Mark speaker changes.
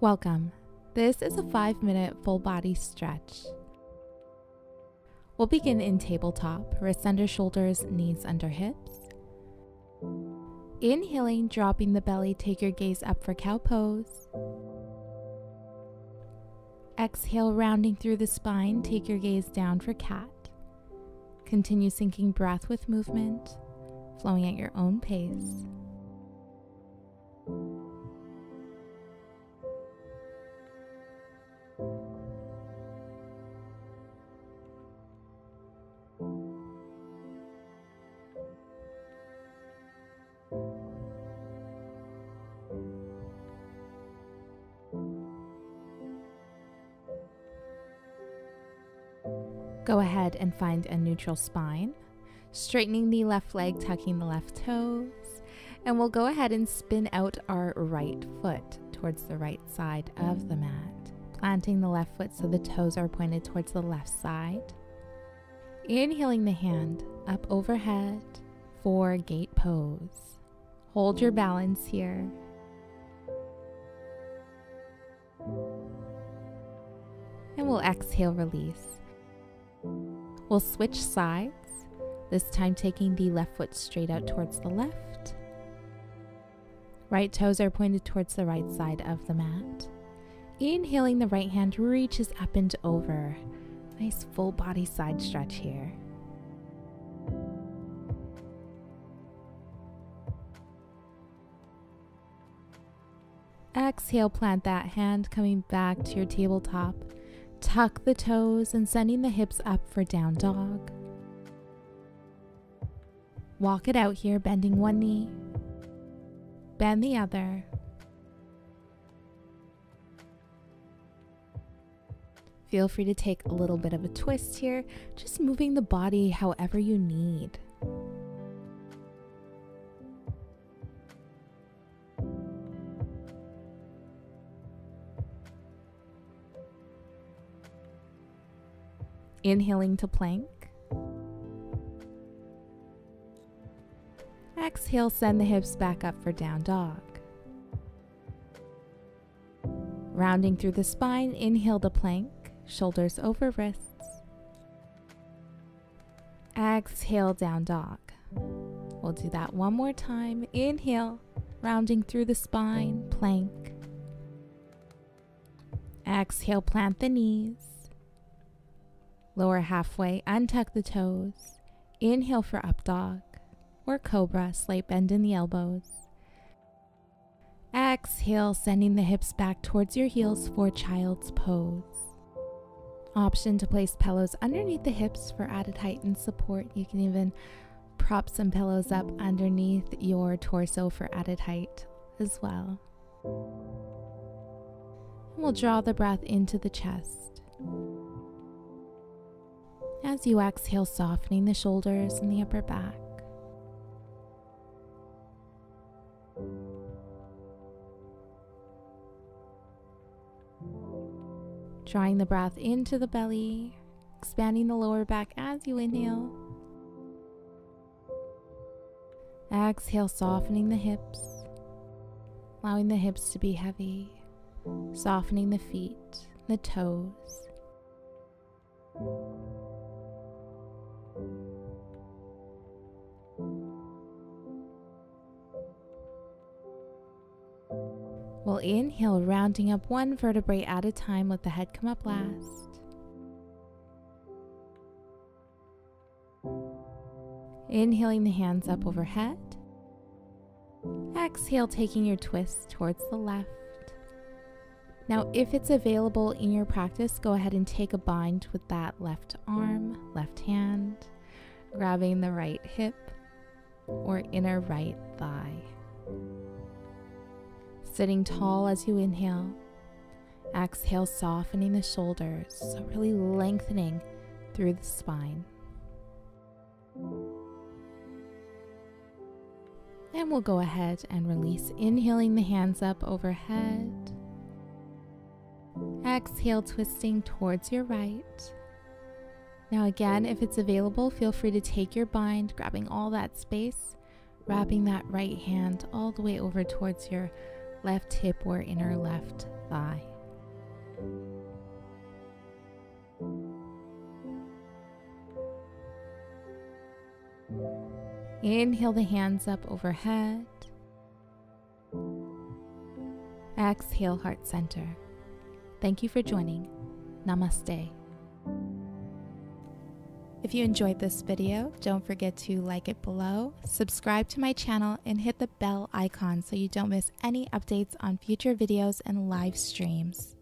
Speaker 1: Welcome. This is a five minute full body stretch. We'll begin in tabletop, wrists under shoulders, knees under hips. Inhaling, dropping the belly, take your gaze up for cow pose. Exhale, rounding through the spine, take your gaze down for cat. Continue syncing breath with movement, flowing at your own pace. Go ahead and find a neutral spine, straightening the left leg, tucking the left toes, and we'll go ahead and spin out our right foot towards the right side of the mat, planting the left foot so the toes are pointed towards the left side. Inhaling the hand up overhead for gate pose. Hold your balance here. And we'll exhale, release. We'll switch sides, this time taking the left foot straight out towards the left. Right toes are pointed towards the right side of the mat. Inhaling, the right hand reaches up and over. Nice full body side stretch here. Exhale, plant that hand coming back to your tabletop. Tuck the toes and sending the hips up for down dog. Walk it out here, bending one knee, bend the other. Feel free to take a little bit of a twist here, just moving the body however you need. Inhaling to plank. Exhale, send the hips back up for down dog. Rounding through the spine, inhale to plank, shoulders over wrists. Exhale, down dog. We'll do that one more time. Inhale, rounding through the spine, plank. Exhale, plant the knees. Lower halfway, untuck the toes. Inhale for up dog or cobra, slight bend in the elbows. Exhale, sending the hips back towards your heels for child's pose. Option to place pillows underneath the hips for added height and support. You can even prop some pillows up underneath your torso for added height as well. And we'll draw the breath into the chest. As you exhale, softening the shoulders and the upper back. Drawing the breath into the belly, expanding the lower back as you inhale. Exhale, softening the hips, allowing the hips to be heavy, softening the feet, the toes. Inhale, rounding up one vertebrae at a time. Let the head come up last. Inhaling the hands up overhead. Exhale, taking your twist towards the left. Now, if it's available in your practice, go ahead and take a bind with that left arm, left hand, grabbing the right hip or inner right thigh. Sitting tall as you inhale. Exhale, softening the shoulders, so really lengthening through the spine. And we'll go ahead and release, inhaling the hands up overhead. Exhale, twisting towards your right. Now, again, if it's available, feel free to take your bind, grabbing all that space, wrapping that right hand all the way over towards your left hip or inner left thigh. Inhale the hands up overhead. Exhale, heart center. Thank you for joining. Namaste. If you enjoyed this video, don't forget to like it below, subscribe to my channel, and hit the bell icon so you don't miss any updates on future videos and live streams.